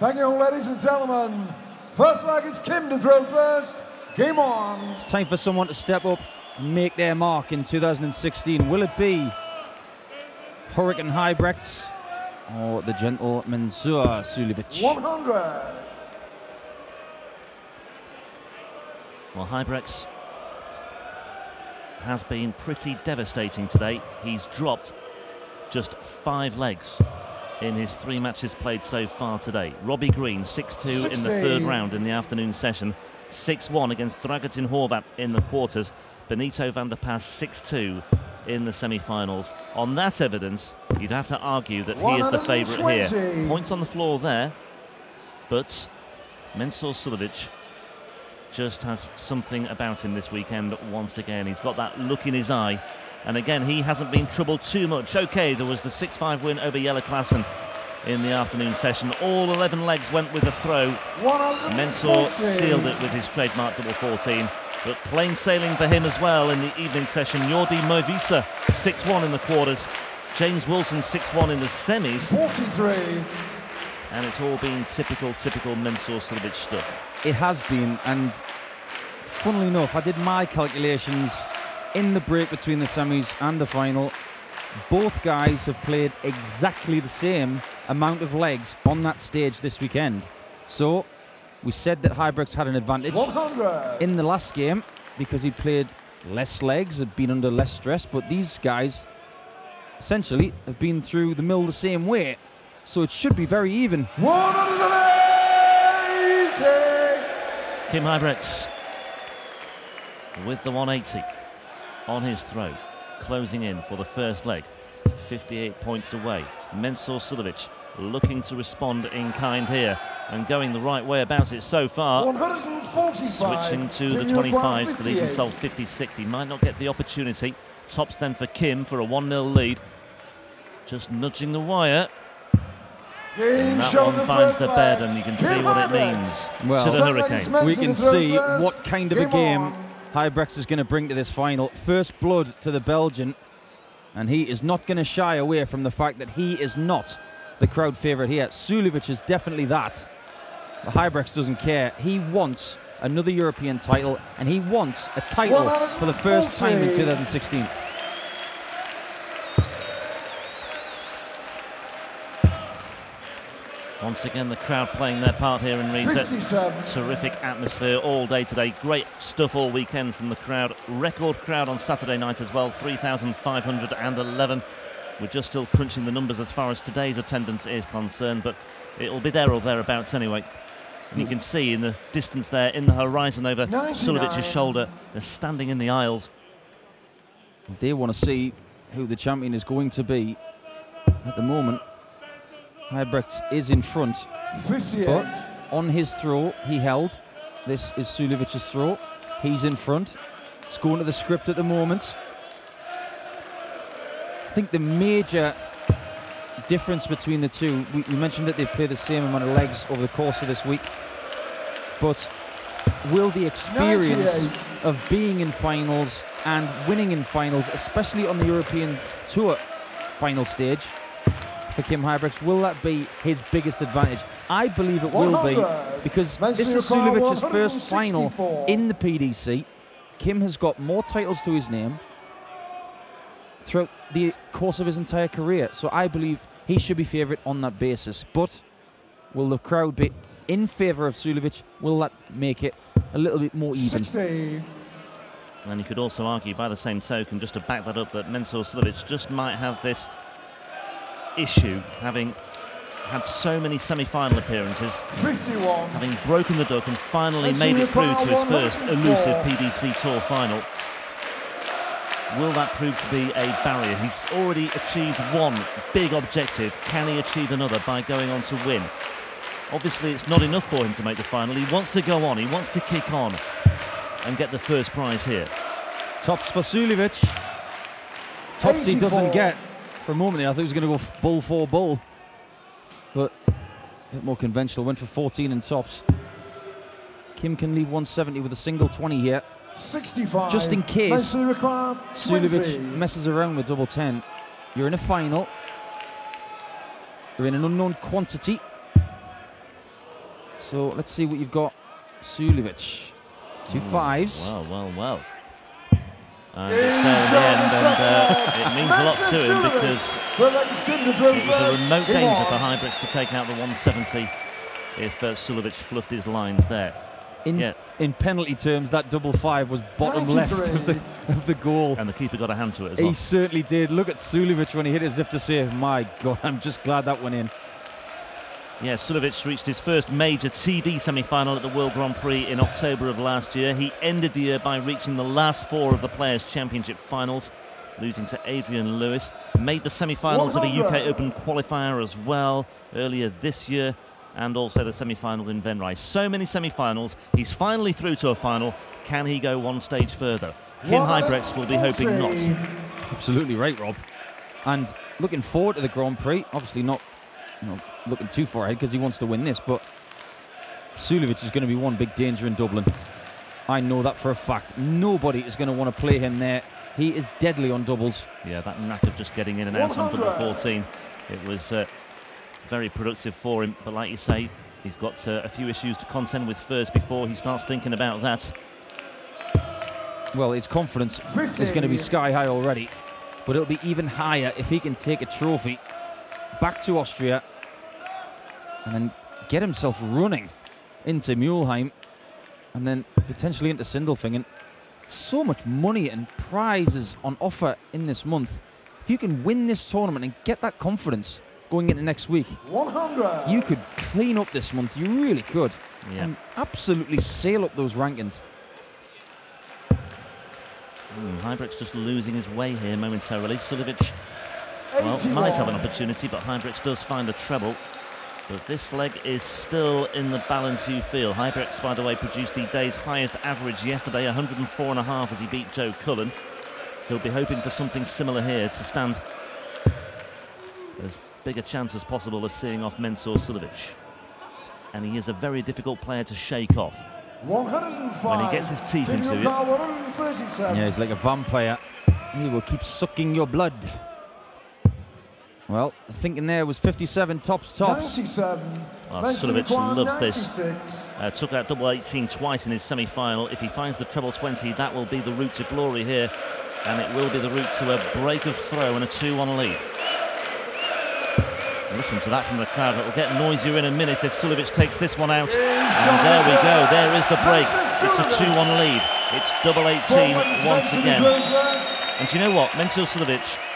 Thank you, ladies and gentlemen. First leg is Kim to throw first. Game on. It's time for someone to step up and make their mark in 2016. Will it be Hurricane Huybrechts or the gentle Mensur Suljovic? 100. Well, Huybrechts has been pretty devastating today. He's dropped just five legs in his three matches played so far today. Robbie Green, 6-2 in the third round in the afternoon session. 6-1 against Dragutin Horvat in the quarters. Benito van der Pas 6-2 in the semi-finals. On that evidence, you'd have to argue that he is the favourite here. Points on the floor there, but Mensur Suljovic just has something about him this weekend once again. He's got that look in his eye. And again, he hasn't been troubled too much. Okay, there was the 6-5 win over Jelle Klaasen in the afternoon session. All 11 legs went with a throw. Mensur sealed it with his trademark double 14. But plain sailing for him as well in the evening session. Jordi Movisa 6-1 in the quarters. James Wilson 6-1 in the semis. 43. And it's all been typical, typical Mensur Suljovic stuff. It has been, and funnily enough, I did my calculations in the break between the semis and the final. Both guys have played exactly the same amount of legs on that stage this weekend. So we said that Huybrechts had an advantage 100. in the last game because he played less legs, had been under less stress, but these guys essentially have been through the mill the same way. So it should be very even. 180. Kim Huybrechts with the 180 on his throw, closing in for the first leg. 58 points away. Mensur Suljovic looking to respond in kind here and going the right way about it so far. 145. Switching to the 25s to leave himself 56. He might not get the opportunity. Tops then for Kim for a 1 0 lead. Just nudging the wire. Game And that one the finds the bed, and you can see what it means Well- to the Second Hurricane. we can see what kind of a Game game on. Huybrechts is going to bring to this final. First blood to the Belgian, and he is not going to shy away from the fact that he is not the crowd favourite here. Suljovic is definitely that. But Huybrechts doesn't care. He wants another European title, and he wants a title for the first time in 2016. Once again, the crowd playing their part here in Riesa. 57. Terrific atmosphere all day today. Great stuff all weekend from the crowd. Record crowd on Saturday night as well, 3,511. We're just still crunching the numbers as far as today's attendance is concerned, but it'll be there or thereabouts anyway. And you can see in the distance there, in the horizon over 99. Suljovic's shoulder, they're standing in the aisles. They want to see who the champion is going to be. At the moment, Huybrechts is in front. 58. But on his throw, he held. This is Suljovic's throw. He's in front. It's going to the script at the moment. I think the major difference between the two, we, we mentioned that they've played the same amount of legs over the course of this week. But will the experience 98. of being in finals and winning in finals, especially on the European Tour final stage, for Kim Huybrechts, will that be his biggest advantage? I believe it will be because this is Khan, Suljovic's first final in the PDC. Kim has got more titles to his name throughout the course of his entire career, so I believe he should be favourite on that basis. But will the crowd be in favour of Suljovic? Will that make it a little bit more even? 60. And you could also argue by the same token, just to back that up, that Mensur Suljovic just might have this issue, having had so many semi-final appearances, 51. having broken the duck and finally And made it through to his first elusive PDC Tour final. Will that prove to be a barrier? He's already achieved one big objective. Can he achieve another by going on to win? Obviously, it's not enough for him to make the final. He wants to go on. He wants to kick on and get the first prize here. Tops for Suljovic. Tops he doesn't get. For a moment there, I thought he was going to go f- bull for bull. But a bit more conventional. Went for 14 in tops. Kim can leave 170 with a single 20 here. 65. Just in case Mensur required 20. Suljovic messes around with double 10. You're in a final. You're in an unknown quantity. So let's see what you've got. Suljovic. Two Mm, fives. Well, well, well. And it's there in the end, and uh, it means a lot to him because The next Kim to throw it was a remote danger for Huybrechts to take out the 170 if uh, Suljovic fluffed his lines there. In Yeah. in penalty terms, that double five was bottom left of the of the goal. And the keeper got a hand to it as He well. certainly did. Look at Suljovic when he hit it as if to say, "My God, I'm just glad that went in." Yeah, Suljovic reached his first major TV semi-final at the World Grand Prix in October of last year. He ended the year by reaching the last four of the Players' Championship finals, losing to Adrian Lewis. Made the semi-finals of a UK Open qualifier as well earlier this year, and also the semi-finals in Venray. So many semi-finals. He's finally through to a final. Can he go one stage further? Kim Huybrechts will be hoping not. Absolutely right, Rob. And looking forward to the Grand Prix. Obviously not, you know, looking too far ahead because he wants to win this. But Suljovic is going to be one big danger in Dublin. I know that for a fact. Nobody is going to want to play him there. He is deadly on doubles. Yeah, that knack of just getting in and out on double 100. 14. It was uh, very productive for him. But like you say, he's got uh, a few issues to contend with first before he starts thinking about that. Well, his confidence is going to be sky high already, but it'll be even higher if he can take a trophy back to Austria and then get himself running into Mulheim and then potentially into Sindelfingen. So much money and prizes on offer in this month. If you can win this tournament and get that confidence going into next week, 100. you could clean up this month. You really could. Yeah. And absolutely sail up those rankings. Mm, Huybrechts just losing his way here momentarily. Suljovic, well, might have an opportunity, but Huybrechts does find a treble. But this leg is still in the balance you feel. Huybrechts, by the way, produced the day's highest average yesterday, 104.5 as he beat Joe Cullen. He'll be hoping for something similar here to stand as big a chance as possible of seeing off Mensur Suljovic. And he is a very difficult player to shake off. 105. When he gets his teeth Kim into it. Yeah, he's like a vampire. He will keep sucking your blood. Well, thinking there was 57 tops tops. 97. Well, Suljovic Kwan, loves this. Uh, took out double 18 twice in his semi-final. If he finds the treble 20, that will be the route to glory here, and it will be the route to a break of throw and a 2-1 lead. Listen to that from the crowd. It will get noisier in a minute if Suljovic takes this one out. And there we go. There is the break. It's a 2-1 lead. It's double 18 once again. And do you know what? Mensur Suljovic,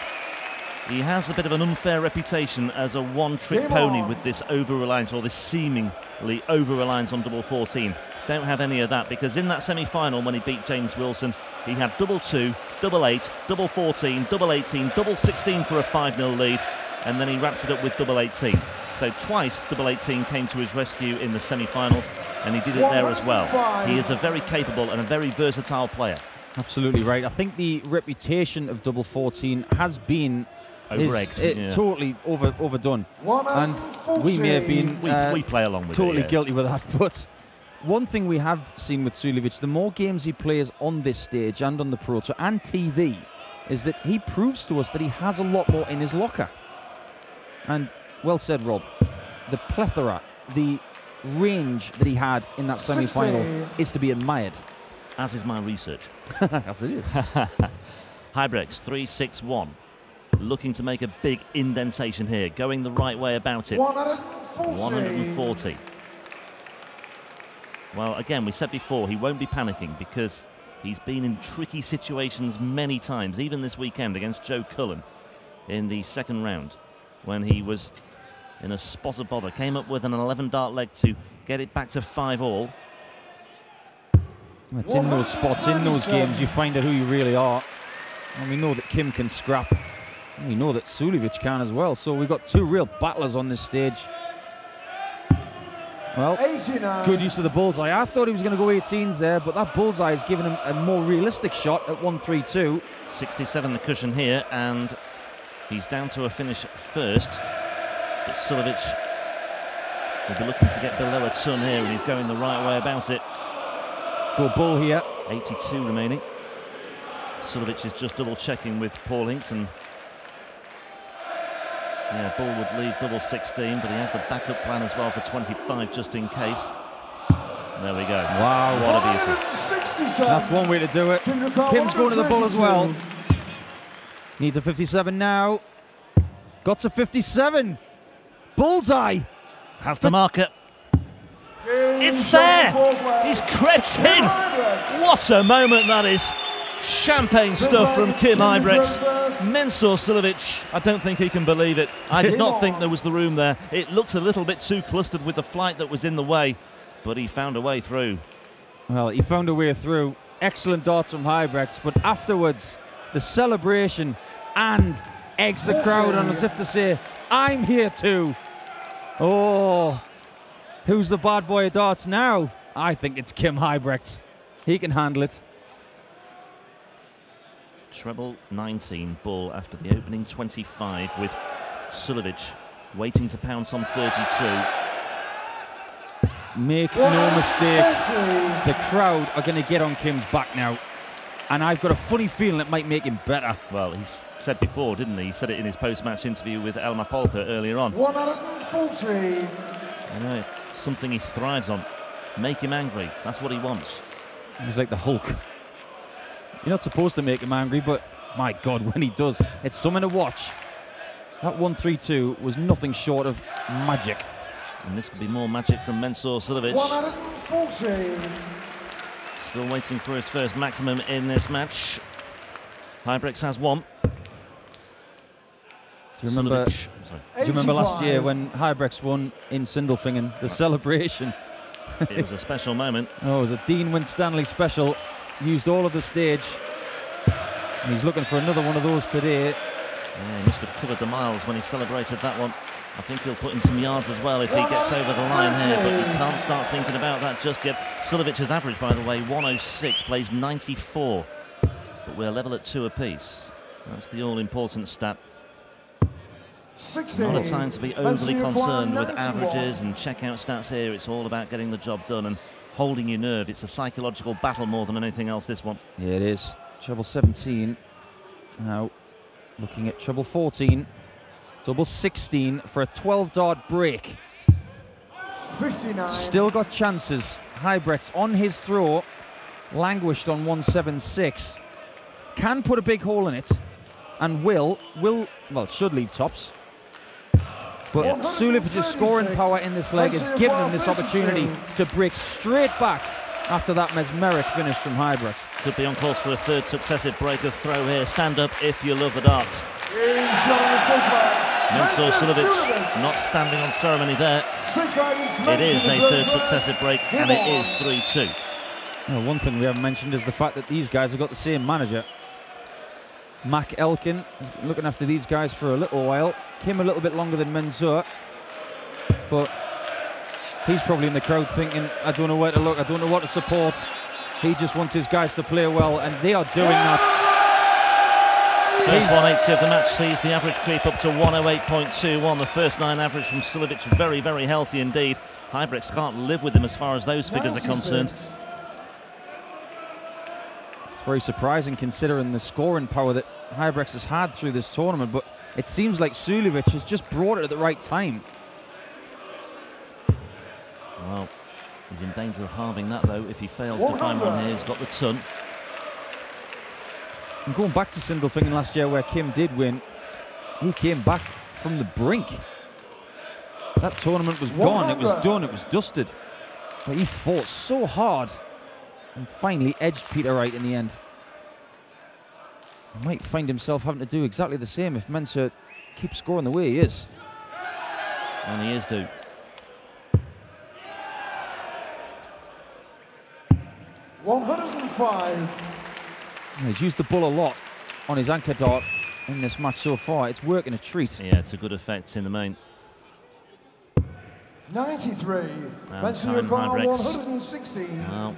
he has a bit of an unfair reputation as a one-trick Game pony on. with this over-reliance or this seemingly over-reliance on double 14. Don't have any of that because in that semi-final when he beat James Wilson, he had double two, double eight, double 14, double 18, double 16 for a 5-0 lead, and then he wraps it up with double 18. So twice double 18 came to his rescue in the semi-finals, and he did it there as well. He is a very capable and a very versatile player. Absolutely right. I think the reputation of double 14 has been is, Over-egged, uh, yeah. totally over overdone. And we may have been We, uh, we play along with totally it. yeah. guilty with that. But one thing we have seen with Suljovic, the more games he plays on this stage and on the Pro Tour and TV, is that he proves to us that he has a lot more in his locker. And well said, Rob. The plethora, the range that he had in that semi final is to be admired. As is my research. As it is. High Huybrechts 361. Looking to make a big indentation here. Going the right way about it. 140. 140. Well, again, we said before, he won't be panicking because he's been in tricky situations many times, even this weekend against Joe Cullen in the second round when he was in a spot of bother. Came up with an 11 dart leg to get it back to 5 all. It's in those spots, in those games, you find out who you really are. And we know that Kim can scrap. And we know that Suljovic can as well. So we've got two real battlers on this stage. Well, 89. good use of the bullseye. I thought he was going to go 18s there, but that bullseye has given him a more realistic shot at 132. 67 the cushion here, and he's down to a finish first. But Suljovic will be looking to get below a ton here, and he's going the right way about it. Good ball here. 82 remaining. Suljovic is just double checking with Paul Hinkson. Yeah, Bull would leave double 16, but he has the backup plan as well for 25 just in case. There we go. Wow. What a beauty. That's one way to do it. Kim Kim's going to the bull as well. Needs a 57 now. Got to 57. Bullseye. Has the marker. It's It's there. He's crept in. What a moment that is. Champagne stuff from Kim Huybrechts. Mensur Suljovic, I don't think he can believe it. I did not think there was the room there. It looked a little bit too clustered with the flight that was in the way, but he found a way through. Well, he found a way through. Excellent darts from Huybrechts, but afterwards, the celebration and eggs the crowd on as if to say, I'm here too. Oh, who's the bad boy of darts now? I think it's Kim Huybrechts. He can handle it. Treble 19 ball after the opening 25 with Suljovic waiting to pounce on 32. Make no mistake, the crowd are going to get on Kim's back now. And I've got a funny feeling it might make him better. Well, he's said before, didn't he? He said it in his post-match interview with Elmar Paulke earlier on. 140. I know, something he thrives on. Make him angry. That's what he wants. He's like the Hulk. You're not supposed to make him angry, but my God, when he does, it's something to watch. That 1-3-2 was nothing short of magic. And this could be more magic from Mensur Suljovic. 140. Still waiting for his first maximum in this match. Huybrechts has one. Do you remember? Suljovic- sorry. Do you remember last year when Huybrechts won in Sindelfingen? The celebration. It was a special moment. Oh, it was a Dean Winstanley special. Used all of the stage. And he's looking for another one of those today. Yeah, he must have covered the miles when he celebrated that one. I think he'll put in some yards as well if he gets over the line here, but you can't start thinking about that just yet. Suljovic's average, by the way, 106, plays 94. But we're level at two apiece. That's the all-important stat. 60. Not a time to be overly concerned with averages and checkout stats here. It's all about getting the job done and holding your nerve. It's a psychological battle more than anything else, this one. Yeah, it is. Treble 17. Now, looking at treble 14. Double 16 for a 12 dart break. 59. Still got chances. Huybrechts on his throw. Languished on 176. Can put a big hole in it. And will, will, well, should leave tops. But Yeah. Scoring power in this leg has given him this opportunity to break straight back after that mesmeric finish from Huybrechts. Could be on course for a third successive break of throw here. Stand up if you love the darts. In shot on the full back. Mensur Mensur Suljovic Suljovic. not standing on ceremony there. It is a third successive break and it is 3-2. Well, one thing we haven't mentioned is the fact that these guys have got the same manager. Mac Elkin has been looking after these guys for a little while. Came a little bit longer than Mensur, but he's probably in the crowd thinking, I don't know where to look, I don't know what to support. He just wants his guys to play well, and they are doing that. First 180 of the match sees the average creep up to 108.21. The first nine average from Suljovic very, very healthy indeed. Huybrechts can't live with him as far as those figures are concerned. It's very surprising considering the scoring power that Huybrechts has had through this tournament, but it seems like Suljovic has just brought it at the right time. Well, he's in danger of halving that though if he fails to find one here. He's got the ton. And going back to Sindelfingen last year where Kim did win, he came back from the brink. That tournament was gone, it was done, it was dusted. But he fought so hard and finally edged Peter Wright in the end. He might find himself having to do exactly the same if Mensur keeps scoring the way he is. And he is due. One hundred and five. He's used the bull a lot on his anchor dart in this match so far. It's working a treat. Yeah, it's a good effect in the main. 93. And Mensur Karen Kwan, Huybrechts. 116. Well,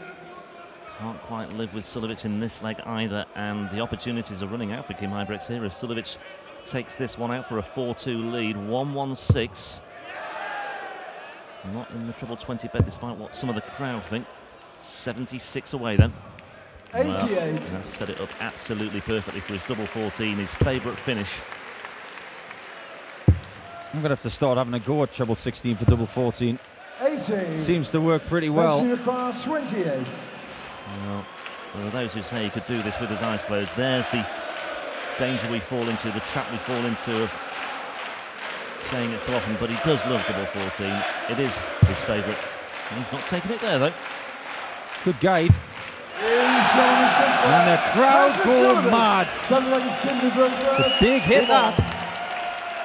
can't quite live with Suljovic in this leg either, and the opportunities are running out for Kim Huybrechts here. If Suljovic takes this one out for a 4-2 lead, 1-1-6. Not in the triple 20 bet, despite what some of the crowd think. 76 away then. Well, 88. that's set it up absolutely perfectly for his double 14, his favourite finish. I'm going to have to start having a go at treble 16 for double 14. 80. Seems to work pretty well. unit 28. Well, there are those who say he could do this with his eyes closed. There's the danger we fall into, the trap we fall into of saying it so often, but he does love double 14. It is his favourite. He's not taking it there, though. Good guide. And And the crowd go mad. Something like his Kimber's own It's a big hit, that.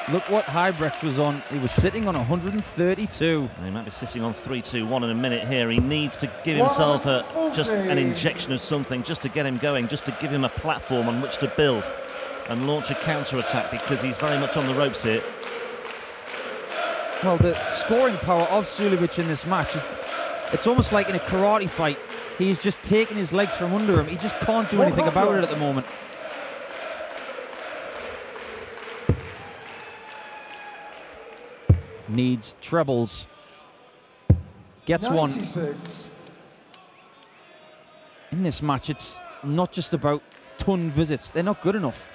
Look what Huybrechts was on. He was sitting on 132. He might be sitting on 3-2-1 in a minute here. He needs to give himself a, just an injection of something, just to get him going, just to give him a platform on which to build and launch a counter-attack because he's very much on the ropes here. Well, the scoring power of Suljovic in this match is it's almost like in a karate fight. He's just taking his legs from under him. He just can't do anything about it at the moment. Needs trebles. Gets one. In this match, it's not just about ton visits. They're not good enough.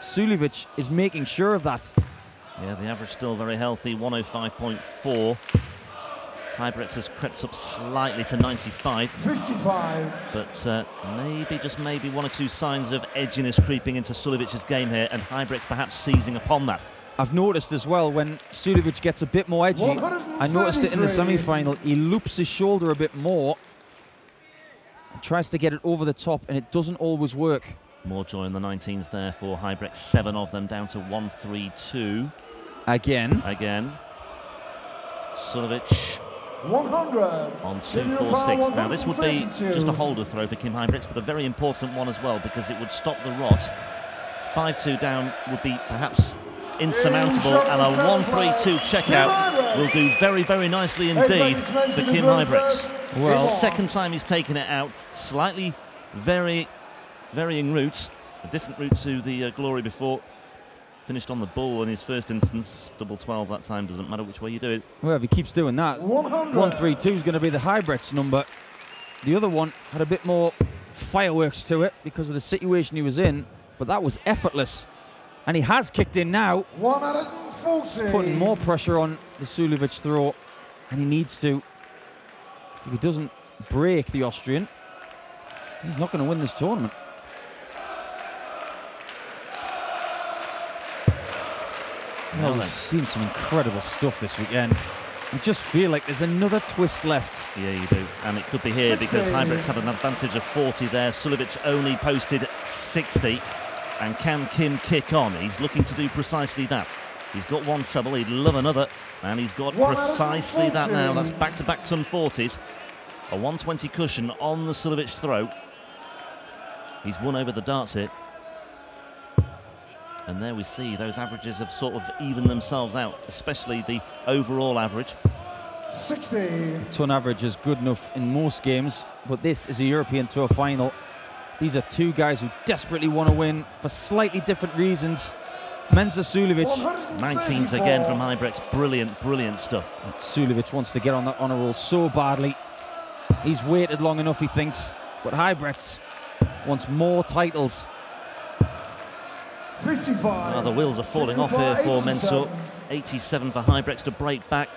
Suljovic is making sure of that. Yeah, the average still very healthy, 105.4. Huybrechts has crept up slightly to 95, 55. but uh, maybe, just maybe, one or two signs of edginess creeping into Suljovic's game here, and Huybrechts perhaps seizing upon that. I've noticed as well when Suljovic gets a bit more edgy. I noticed it in the semi-final. He loops his shoulder a bit more, and tries to get it over the top, and it doesn't always work. More joy in the 19s there for Huybrechts, seven of them down to 132 Again, again. Suljovic 100. on Give me a 246. Now, this would be just a holder throw for Kim Huybrechts, but a very important one as well because it would stop the rot. 5 2 down would be perhaps insurmountable, and a 1 3 2 checkout will do very, very nicely indeed for Kim Huybrechts. Well- second time he's taken it out, slightly very varying routes, a different route to the uh, Glory before. Finished on the ball in his first instance, double 12 that time, doesn't matter which way you do it. well, if he keeps doing that, 100. 132 is going to be the Huybrechts number. The other one had a bit more fireworks to it because of the situation he was in, but that was effortless. And he has kicked in now, 140. putting more pressure on the Suljovic throw, and he needs to. If he doesn't break the Austrian, he's not going to win this tournament. Well, oh, then. we've seen some incredible stuff this weekend. I just feel like there's another twist left. Yeah, you do. And it could be here because 60. Had an advantage of 40 there. Suljovic only posted 60. And can Kim kick on? He's looking to do precisely that. He's got one treble, he'd love another. And he's got One precisely that now. That's back to back ton 40s. A 120 cushion on the Suljovic throw. He's won over the darts here. And there we see those averages have sort of evened themselves out, especially the overall average. 60. Ton average is good enough in most games, but this is a European Tour final. These are two guys who desperately want to win for slightly different reasons. Mensur Suljovic. 19s again from Huybrechts. Brilliant, brilliant stuff. Suljovic wants to get on that honour roll so badly. He's waited long enough, he thinks. But Huybrechts wants more titles. 55. Oh, the wheels are falling off here for Mensur. 87 for Huybrechts to break back.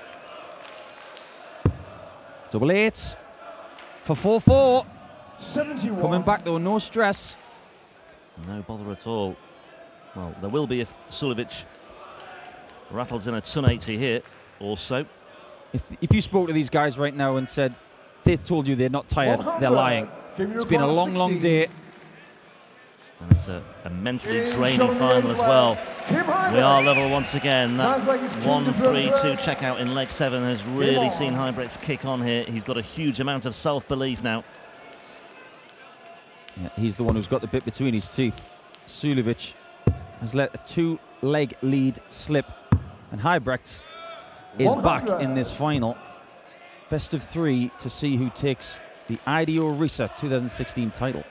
Double eights for 4 4. 71. Coming back though, no stress. No bother at all. Well, there will be if Suljovic rattles in a ton 80 here also. If, if you spoke to these guys right now and said they told you they're not tired, they're lying. It's been a power long, long day. And it's a, a mentally In draining final as well. We are level once again. That Sounds like it's Kim 1 to 3 2 first. checkout in leg 7 has really seen Huybrechts kick on here. He's got a huge amount of self belief now. Yeah, he's the one who's got the bit between his teeth. Suljovic has let a two leg lead slip. And Huybrechts is back in this final. Best of three to see who takes the IDO Riesa 2016 title.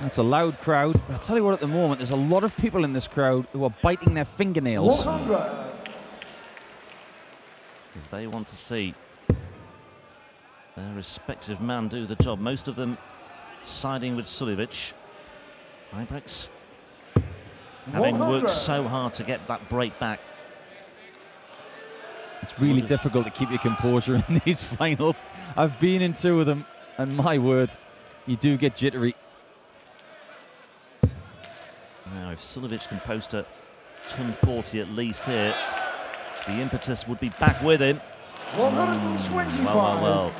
That's a loud crowd. But I tell you what, at the moment, there's a lot of people in this crowd who are biting their fingernails. 100. Because they want to see their respective man do the job. Most of them siding with Suljovic. Huybrechts having 100. worked so hard to get that break back. It's really Would've- difficult to keep your composure in these finals. I've been in two of them, and my word, you do get jittery. Now, if Suljovic can post a ton 40 at least here, the impetus would be back with him. 125. Well, well, well.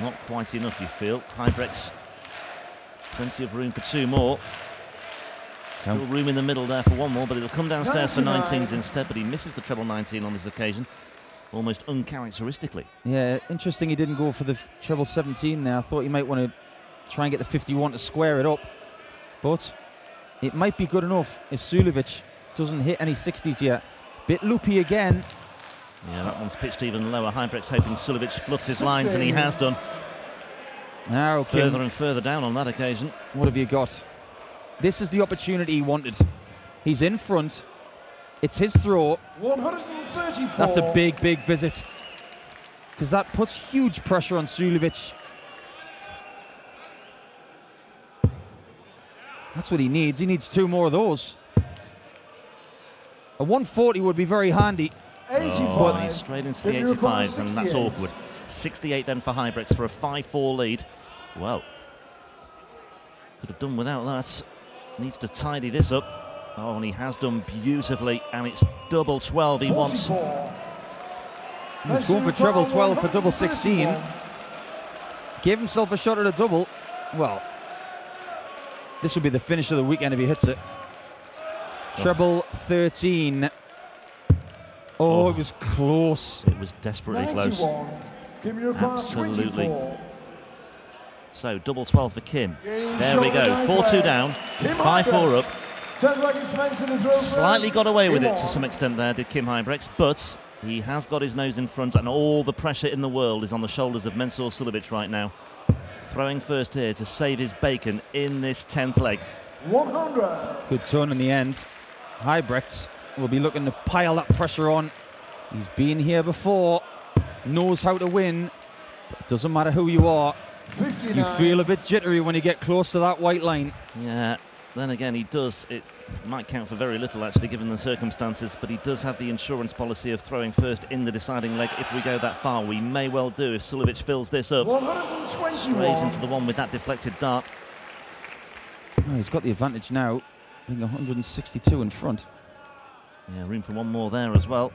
Not quite enough, you feel. Huybrechts, plenty of room for two more. Still room in the middle there for one more, but it'll come downstairs for 19s instead, but he misses the treble 19 on this occasion, almost uncharacteristically. Yeah, interesting he didn't go for the treble 17 there. I thought he might want to try and get the 51 to square it up. But it might be good enough if Suljovic doesn't hit any 60s yet. Bit loopy again. Yeah, that one's pitched even lower. Huybrechts hoping Suljovic fluffs his lines, and he has done. Now, Kim, Further and further down on that occasion. what have you got? This is the opportunity he wanted. He's in front. It's his throw. 134. That's a big, big visit. Because that puts huge pressure on Suljovic. That's what he needs. He needs two more of those. A 140 would be very handy. 85. Oh, he's straight into the Give you a point 85s, and that's awkward. 68 then for Huybrechts for a 5-4 lead. Well, could have done without that. Needs to tidy this up. Oh, and he has done beautifully, and it's double 12 he wants. 44. He's going for treble 12 for double 16. Gave himself a shot at a double. Well, this will be the finish of the weekend if he hits it. Oh. Treble 13. Oh, Oh. it was close. It was desperately close. 91. Give me a car Absolutely. 24. So double 12 for Kim. Game There we go. 4 2 down, 5 4 up. Huybrechts. Ten like it's Manson to throw Slightly got away with it to some extent there, did Kim Huybrechts, but he has got his nose in front, and all the pressure in the world is on the shoulders of Mensur Suljovic right now. Throwing first here to save his bacon in this 10th leg. 100. Good turn in the end. Huybrechts will be looking to pile that pressure on. He's been here before, knows how to win. But it doesn't matter who you are, 59. you feel a bit jittery when you get close to that white line. Yeah, then again, he does. It might count for very little, actually, given the circumstances, but he does have the insurance policy of throwing first in the deciding leg if we go that far. We may well do if Suljovic fills this up. Strays 121. into the one with that deflected dart. Oh, he's got the advantage now, being 162 in front. Yeah, room for one more there as well.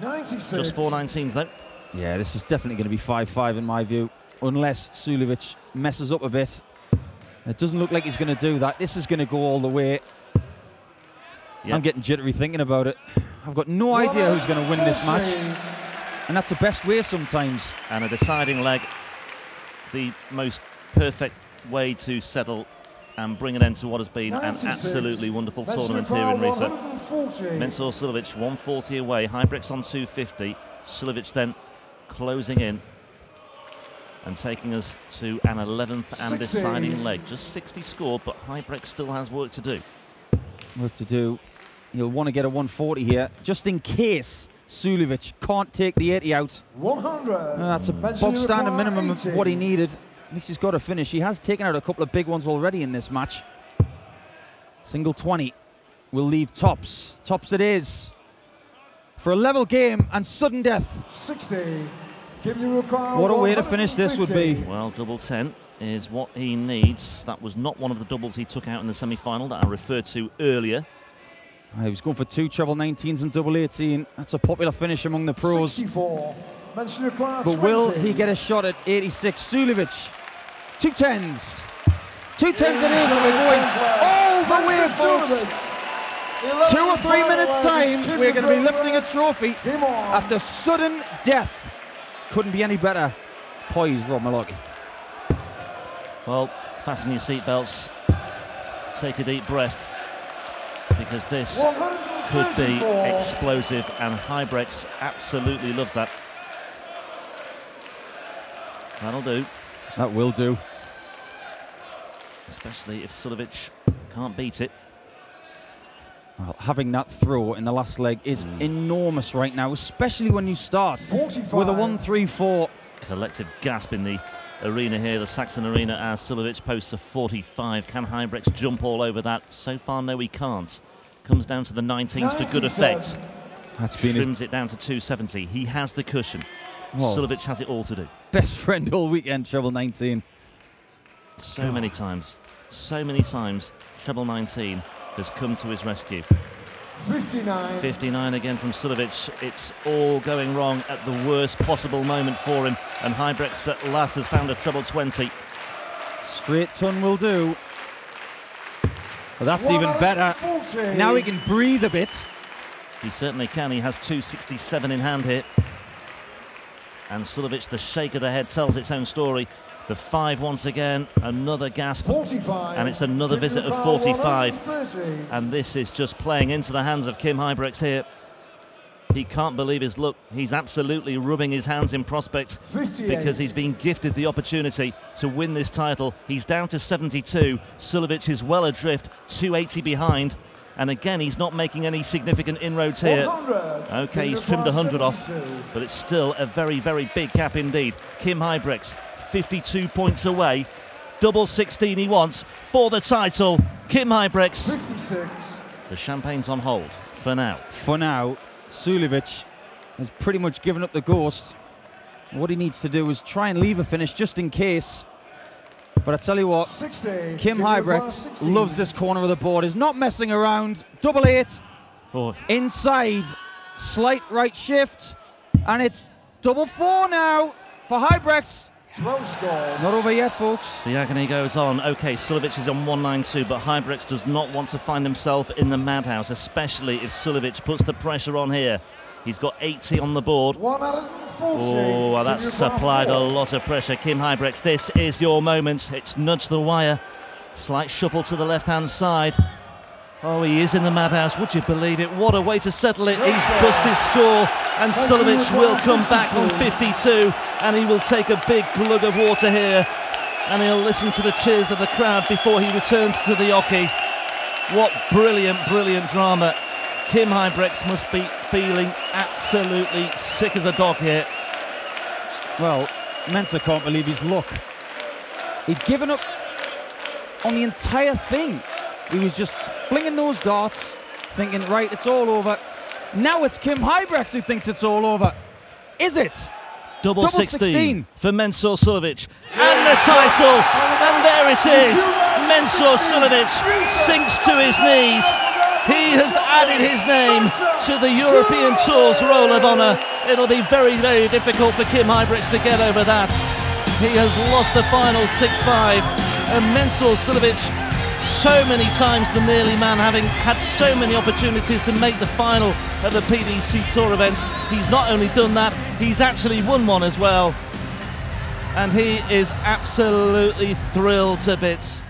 96. Just four 19s, though. Yeah, this is definitely going to be 5 5 in my view, unless Suljovic messes up a bit. It doesn't look like he's going to do that. This is going to go all the way. Yep. I'm getting jittery thinking about it. I've got no idea who's going to win this match, and that's the best way sometimes. And a deciding leg. The most perfect way to settle and bring an end to what has been an absolutely wonderful That's tournament here in crowd, Riesa. 140. Mensur Suljovic 140 away, Huybrechts on 250. Suljovic then closing in and taking us to an 11th and 60. deciding leg. Just 60 scored, but Huybrechts still has work to do. Work to do. You'll want to get a 140 here, just in case Suljovic can't take the 80 out. 100. Uh, that's a Mensur bog standard require minimum of what he needed. At least he's got to finish. He has taken out a couple of big ones already in this match. Single 20 will leave tops. Tops it is. For a level game and sudden death. 60. Give you require What a way to finish this would be. Well, double 10 is what he needs. That was not one of the doubles he took out in the semi final that I referred to earlier. Ah, He was going for two treble 19s and double 18. That's a popular finish among the pros. 64. Mensur require But will he get a shot at 86? Suljovic. Two tens. Two tens it is, and we're going all the way, Mensur folks. Two or three minutes time, we're going to be lifting a trophy after sudden death. Couldn't be any better. Poised, Rob Maloggy. Well, fasten your seatbelts, take a deep breath, because this could be explosive, and Huybrechts absolutely loves that. That'll do, That will do. Especially if Suljovic can't beat it. Well, having that throw in the last leg is Mm. enormous right now, especially when you start 45. with a 1 3 4. Collective gasp in the arena here, the Saxon Arena, as Suljovic posts a 45. Can Huybrechts jump all over that? So far, no, he can't. Comes down to the 19s to good effect. That's been his Trims it down to 270. He has the cushion. Whoa. Suljovic has it all to do. best friend all weekend, treble 19. So many times, so many times, treble 19 has come to his rescue. 59. 59 again from Suljovic. It's all going wrong at the worst possible moment for him. And Huybrechts at last has found a treble 20. Straight ton will do. But that's even better. Now he can breathe a bit. He certainly can. He has 267 in hand here. And Suljovic, the shake of the head, tells its own story. The five once again, another gasp. 45. And it's another visit of 45. And this is just playing into the hands of Kim Huybrechts here. He can't believe his luck. He's absolutely rubbing his hands in prospect 58. because he's been gifted the opportunity to win this title. He's down to 72. Suljovic is well adrift, 280 behind. And again, he's not making any significant inroads here. 100. Okay, he's trimmed Duval, 100 off, but it's still a very, very big gap indeed. Kim Huybrechts, 52 points away. Double 16 he wants for the title. Kim Huybrechts. 56. The champagne's on hold for now. For now, Suljovic has pretty much given up the ghost. What he needs to do is try and leave a finish just in case. But I tell you what, 60. Kim Duval, Huybrechts 16. loves this corner of the board. Is not messing around. Double eight Oh, inside, slight right shift, and it's double four now for Huybrechts. 12 score. Not over yet, folks. the agony goes on. Okay, Suljovic is on 192, but Huybrechts does not want to find himself in the madhouse, especially if Suljovic puts the pressure on here. He's got 80 on the board. 140. Oh, well, that's Kim Duval, supplied a lot of pressure. Kim Huybrechts, this is your moment. It's nudge the wire. Slight shuffle to the left-hand side. Oh, he is in the madhouse. Would you believe it? What a way to settle it. He's bust his score, and Suljovic will come back on 52. 52, and he will take a big glug of water here, and he'll listen to the cheers of the crowd before he returns to the hockey. What brilliant, brilliant drama. Kim Huybrechts must be feeling absolutely sick as a dog here. Well, Mensur can't believe his luck. He'd given up on the entire thing. He was just flinging those darts, thinking, right, it's all over. Now it's Kim Huybrechts who thinks it's all over. Is it? Double, Double 16, 16. for Mensur Suljovic. And the title! And there it is! Mensur Suljovic sinks to his knees. He has added his name to the European Tour's Roll of Honour. It'll be very, very difficult for Kim Huybrechts to get over that. He has lost the final 6-5. And Mensur Suljovic, so many times the nearly man, having had so many opportunities to make the final of the PDC Tour event. He's not only done that, he's actually won one as well. And he is absolutely thrilled to bits.